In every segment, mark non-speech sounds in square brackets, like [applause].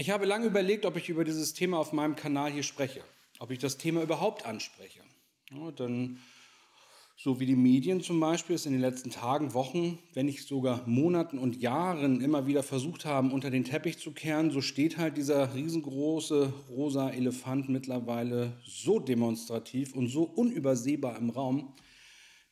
Ich habe lange überlegt, ob ich über dieses Thema auf meinem Kanal hier spreche, ob ich das Thema überhaupt anspreche. Ja, dann, so wie die Medien zum Beispiel es in den letzten Tagen, Wochen, wenn nicht sogar Monaten und Jahren immer wieder versucht haben, unter den Teppich zu kehren, so steht halt dieser riesengroße rosa Elefant mittlerweile so demonstrativ und so unübersehbar im Raum,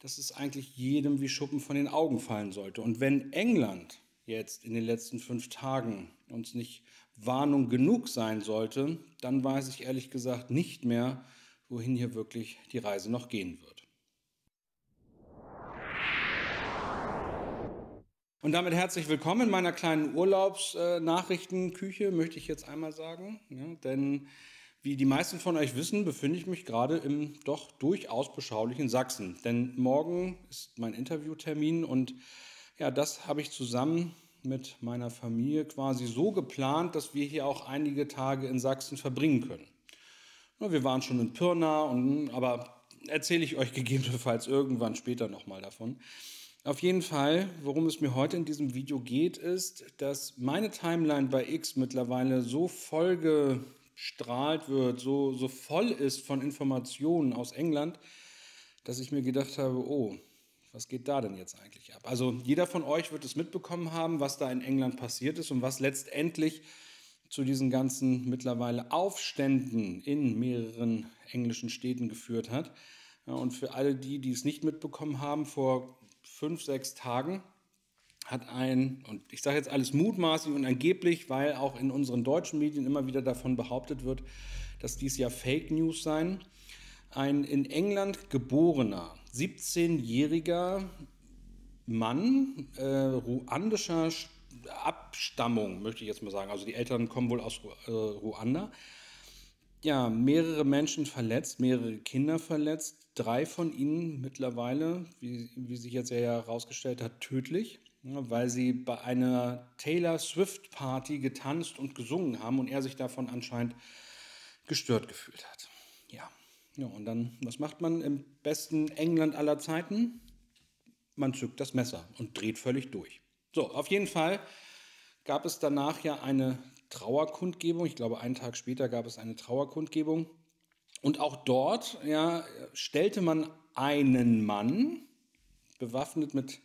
dass es eigentlich jedem wie Schuppen von den Augen fallen sollte. Und wenn England jetzt in den letzten fünf Tagen uns nicht Warnung genug sein sollte, dann weiß ich ehrlich gesagt nicht mehr, wohin hier wirklich die Reise noch gehen wird. Und damit herzlich willkommen in meiner kleinen Urlaubsnachrichtenküche, möchte ich jetzt einmal sagen. Ja, denn wie die meisten von euch wissen, befinde ich mich gerade im doch durchaus beschaulichen Sachsen. Denn morgen ist mein Interviewtermin und ja, das habe ich zusammen mit meiner Familie quasi so geplant, dass wir hier auch einige Tage in Sachsen verbringen können. Wir waren schon in Pirna, und, aber erzähle ich euch [laughs] gegebenenfalls irgendwann später nochmal davon. Auf jeden Fall, worum es mir heute in diesem Video geht, ist, dass meine Timeline bei X mittlerweile so vollgestrahlt wird, so, so voll ist von Informationen aus England, dass ich mir gedacht habe, oh, was geht da denn jetzt eigentlich ab? Also jeder von euch wird es mitbekommen haben, was da in England passiert ist und was letztendlich zu diesen ganzen mittlerweile Aufständen in mehreren englischen Städten geführt hat. Und für alle die, die es nicht mitbekommen haben, vor fünf, sechs Tagen hat ein, und ich sage jetzt alles mutmaßlich und angeblich, weil auch in unseren deutschen Medien immer wieder davon behauptet wird, dass dies ja Fake News seien, ein in England geborener 17-jähriger Mann äh, ruandischer Abstammung, möchte ich jetzt mal sagen. Also die Eltern kommen wohl aus äh, Ruanda. Ja, mehrere Menschen verletzt, mehrere Kinder verletzt, drei von ihnen mittlerweile, wie, wie sich jetzt ja herausgestellt hat, tödlich, ja, weil sie bei einer Taylor Swift Party getanzt und gesungen haben und er sich davon anscheinend gestört gefühlt hat. Ja, ja, und dann, was macht man im besten England aller Zeiten? Man zückt das Messer und dreht völlig durch. So, auf jeden Fall gab es danach ja eine Trauerkundgebung. Ich glaube, einen Tag später gab es eine Trauerkundgebung. Und auch dort ja, stellte man einen Mann, bewaffnet mit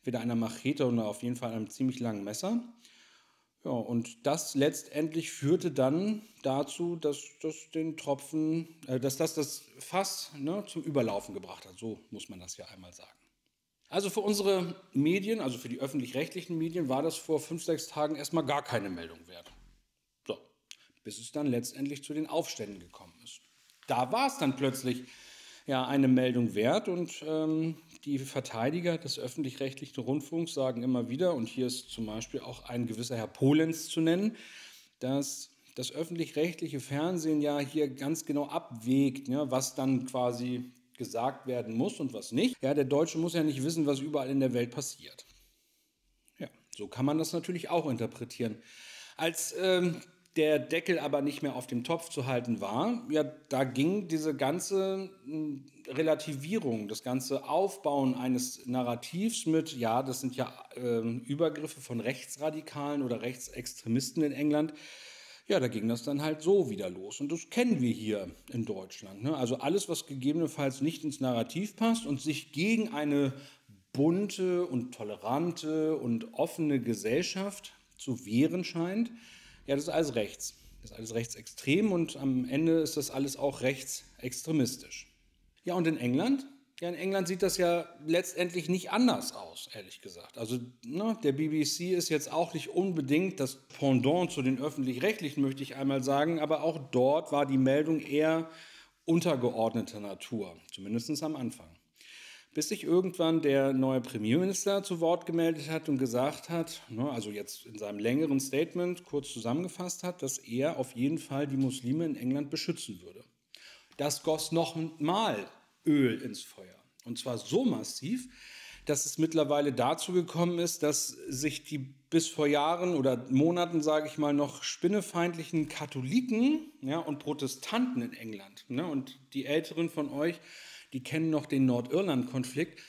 entweder einer Machete oder auf jeden Fall einem ziemlich langen Messer, ja, und das letztendlich führte dann dazu, dass das den Tropfen, äh, dass das das Fass ne, zum Überlaufen gebracht hat. So muss man das ja einmal sagen. Also für unsere Medien, also für die öffentlich-rechtlichen Medien, war das vor fünf, sechs Tagen erstmal gar keine Meldung wert. So, bis es dann letztendlich zu den Aufständen gekommen ist. Da war es dann plötzlich ja eine Meldung wert und ähm, die Verteidiger des öffentlich-rechtlichen Rundfunks sagen immer wieder, und hier ist zum Beispiel auch ein gewisser Herr Polenz zu nennen, dass das öffentlich-rechtliche Fernsehen ja hier ganz genau abwägt, ja, was dann quasi gesagt werden muss und was nicht. Ja, der Deutsche muss ja nicht wissen, was überall in der Welt passiert. Ja, so kann man das natürlich auch interpretieren. Als ähm, der Deckel aber nicht mehr auf dem Topf zu halten war, ja, da ging diese ganze hm, Relativierung, das ganze Aufbauen eines Narrativs mit, ja, das sind ja äh, Übergriffe von Rechtsradikalen oder Rechtsextremisten in England, ja, da ging das dann halt so wieder los. Und das kennen wir hier in Deutschland. Ne? Also alles, was gegebenenfalls nicht ins Narrativ passt und sich gegen eine bunte und tolerante und offene Gesellschaft zu wehren scheint, ja, das ist alles rechts. Das ist alles rechtsextrem und am Ende ist das alles auch rechtsextremistisch. Ja, und in England? Ja, in England sieht das ja letztendlich nicht anders aus, ehrlich gesagt. Also ne, der BBC ist jetzt auch nicht unbedingt das Pendant zu den öffentlich-rechtlichen, möchte ich einmal sagen, aber auch dort war die Meldung eher untergeordneter Natur, zumindest am Anfang bis sich irgendwann der neue Premierminister zu Wort gemeldet hat und gesagt hat, ne, also jetzt in seinem längeren Statement kurz zusammengefasst hat, dass er auf jeden Fall die Muslime in England beschützen würde. Das goss noch mal Öl ins Feuer. Und zwar so massiv, dass es mittlerweile dazu gekommen ist, dass sich die bis vor Jahren oder Monaten, sage ich mal, noch spinnefeindlichen Katholiken ja, und Protestanten in England ne, und die Älteren von euch die kennen noch den Nordirland-Konflikt,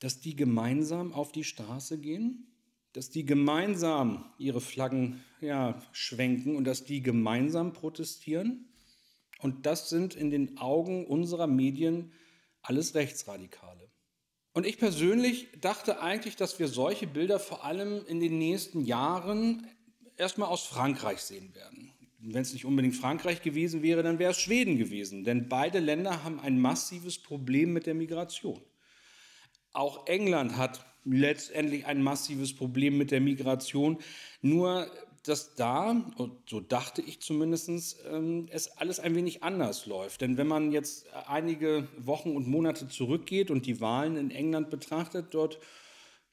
dass die gemeinsam auf die Straße gehen, dass die gemeinsam ihre Flaggen ja, schwenken und dass die gemeinsam protestieren. Und das sind in den Augen unserer Medien alles Rechtsradikale. Und ich persönlich dachte eigentlich, dass wir solche Bilder vor allem in den nächsten Jahren erstmal aus Frankreich sehen werden. Wenn es nicht unbedingt Frankreich gewesen wäre, dann wäre es Schweden gewesen. Denn beide Länder haben ein massives Problem mit der Migration. Auch England hat letztendlich ein massives Problem mit der Migration. Nur dass da, so dachte ich zumindest, ähm, es alles ein wenig anders läuft. Denn wenn man jetzt einige Wochen und Monate zurückgeht und die Wahlen in England betrachtet, dort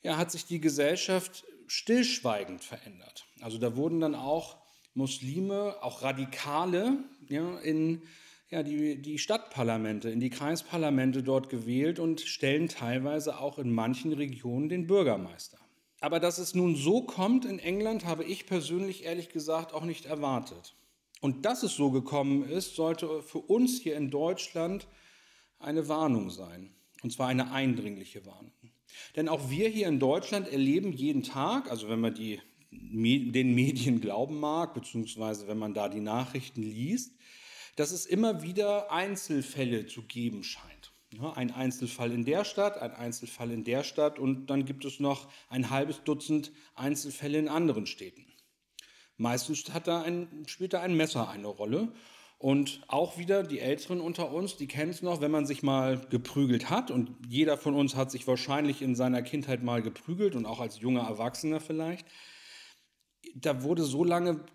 ja, hat sich die Gesellschaft stillschweigend verändert. Also da wurden dann auch Muslime, auch Radikale, ja, in ja, die, die Stadtparlamente, in die Kreisparlamente dort gewählt und stellen teilweise auch in manchen Regionen den Bürgermeister. Aber dass es nun so kommt in England, habe ich persönlich ehrlich gesagt auch nicht erwartet. Und dass es so gekommen ist, sollte für uns hier in Deutschland eine Warnung sein. Und zwar eine eindringliche Warnung. Denn auch wir hier in Deutschland erleben jeden Tag, also wenn man die, den Medien glauben mag, beziehungsweise wenn man da die Nachrichten liest, dass es immer wieder Einzelfälle zu geben scheint. Ein Einzelfall in der Stadt, ein Einzelfall in der Stadt und dann gibt es noch ein halbes Dutzend Einzelfälle in anderen Städten. Meistens hat da ein, spielt da ein Messer eine Rolle. Und auch wieder die Älteren unter uns, die kennen es noch, wenn man sich mal geprügelt hat. Und jeder von uns hat sich wahrscheinlich in seiner Kindheit mal geprügelt und auch als junger Erwachsener vielleicht. Da wurde so lange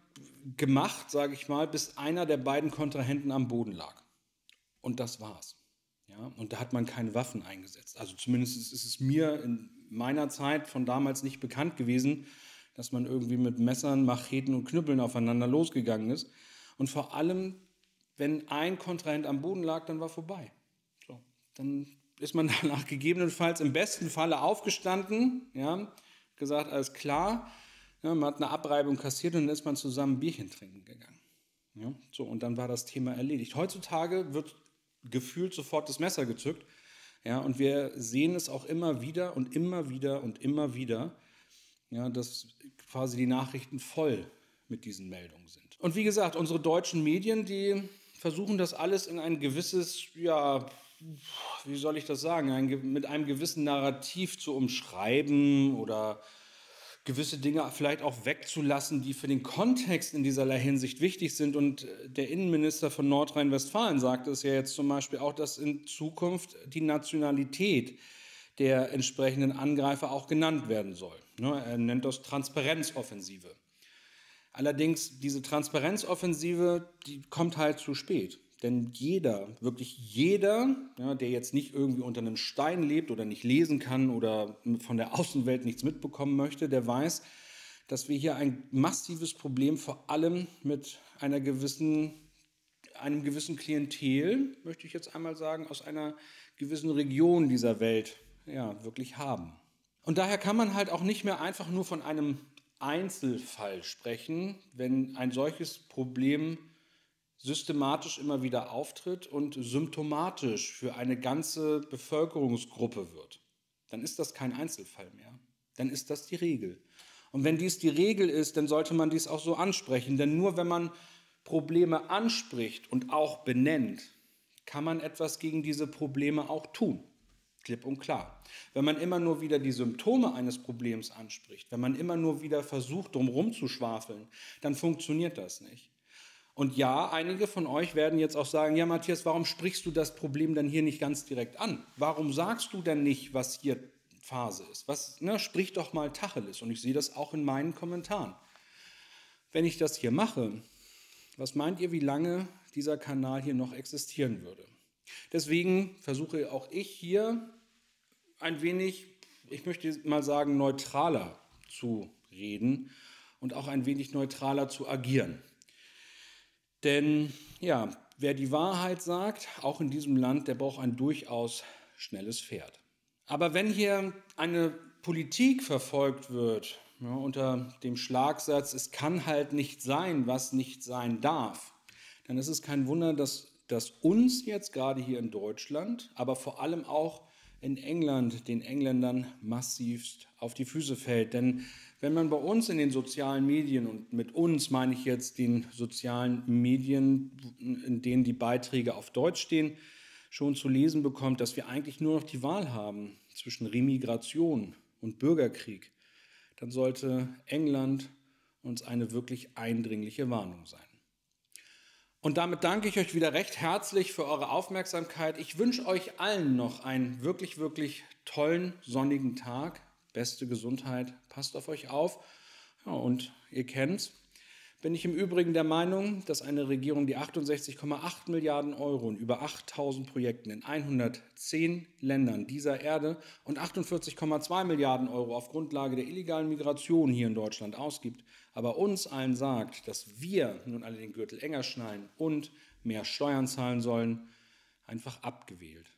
gemacht, sage ich mal, bis einer der beiden Kontrahenten am Boden lag. Und das war's. Ja, und da hat man keine Waffen eingesetzt. Also zumindest ist es mir in meiner Zeit von damals nicht bekannt gewesen, dass man irgendwie mit Messern, Macheten und Knüppeln aufeinander losgegangen ist. Und vor allem, wenn ein Kontrahent am Boden lag, dann war vorbei. So, dann ist man [laughs] danach gegebenenfalls im besten Falle aufgestanden, ja, gesagt, alles klar, ja, man hat eine Abreibung kassiert und dann ist man zusammen Bierchen trinken gegangen. Ja, so, und dann war das Thema erledigt. Heutzutage wird gefühlt sofort das Messer gezückt. Ja, und wir sehen es auch immer wieder und immer wieder und immer wieder, ja, dass quasi die Nachrichten voll mit diesen Meldungen sind. Und wie gesagt, unsere deutschen Medien, die versuchen das alles in ein gewisses, ja, wie soll ich das sagen, ein, mit einem gewissen Narrativ zu umschreiben oder gewisse Dinge vielleicht auch wegzulassen, die für den Kontext in dieser Hinsicht wichtig sind. Und äh, der Innenminister von Nordrhein-Westfalen sagte es ja jetzt zum Beispiel auch, dass in Zukunft die Nationalität der entsprechenden Angreifer auch genannt werden soll. Ne, er nennt das Transparenzoffensive. Allerdings, diese Transparenzoffensive, die kommt halt zu spät. Denn jeder, wirklich jeder, ja, der jetzt nicht irgendwie unter einem Stein lebt oder nicht lesen kann oder von der Außenwelt nichts mitbekommen möchte, der weiß, dass wir hier ein massives Problem vor allem mit einer gewissen, einem gewissen Klientel, möchte ich jetzt einmal sagen, aus einer gewissen Region dieser Welt ja, wirklich haben. Und daher kann man halt auch nicht mehr einfach nur von einem Einzelfall sprechen, wenn ein solches Problem systematisch immer wieder auftritt und symptomatisch für eine ganze Bevölkerungsgruppe wird, dann ist das kein Einzelfall mehr. Dann ist das die Regel. Und wenn dies die Regel ist, dann sollte man dies auch so ansprechen. Denn nur wenn man Probleme anspricht und auch benennt, kann man etwas gegen diese Probleme auch tun. Klipp und klar. Wenn man immer nur wieder die Symptome eines Problems anspricht, wenn man immer nur wieder versucht, drumherum zu schwafeln, dann funktioniert das nicht. Und ja, einige von euch werden jetzt auch sagen, ja Matthias, warum sprichst du das Problem dann hier nicht ganz direkt an? Warum sagst du denn nicht, was hier Phase ist? Was, ne, sprich doch mal Tacheles. Und ich sehe das auch in meinen Kommentaren. Wenn ich das hier mache, was meint ihr, wie lange dieser Kanal hier noch existieren würde? Deswegen versuche auch ich hier ein wenig, ich möchte mal sagen, neutraler zu reden und auch ein wenig neutraler zu agieren. Denn ja, wer die Wahrheit sagt, auch in diesem Land, der braucht ein durchaus schnelles Pferd. Aber wenn hier eine Politik verfolgt wird ja, unter dem Schlagsatz, es kann halt nicht sein, was nicht sein darf, dann ist es kein Wunder, dass, dass uns jetzt gerade hier in Deutschland, aber vor allem auch in England den Engländern massivst auf die Füße fällt. Denn wenn man bei uns in den sozialen Medien, und mit uns meine ich jetzt den sozialen Medien, in denen die Beiträge auf Deutsch stehen, schon zu lesen bekommt, dass wir eigentlich nur noch die Wahl haben zwischen Remigration und Bürgerkrieg, dann sollte England uns eine wirklich eindringliche Warnung sein. Und damit danke ich euch wieder recht herzlich für eure Aufmerksamkeit. Ich wünsche euch allen noch einen wirklich, wirklich tollen, sonnigen Tag. Beste Gesundheit, passt auf euch auf. Ja, und ihr kennt's, bin ich im Übrigen der Meinung, dass eine Regierung, die 68,8 Milliarden Euro in über 8000 Projekten in 110 Ländern dieser Erde und 48,2 Milliarden Euro auf Grundlage der illegalen Migration hier in Deutschland ausgibt, aber uns allen sagt, dass wir nun alle den Gürtel enger schnallen und mehr Steuern zahlen sollen, einfach abgewählt.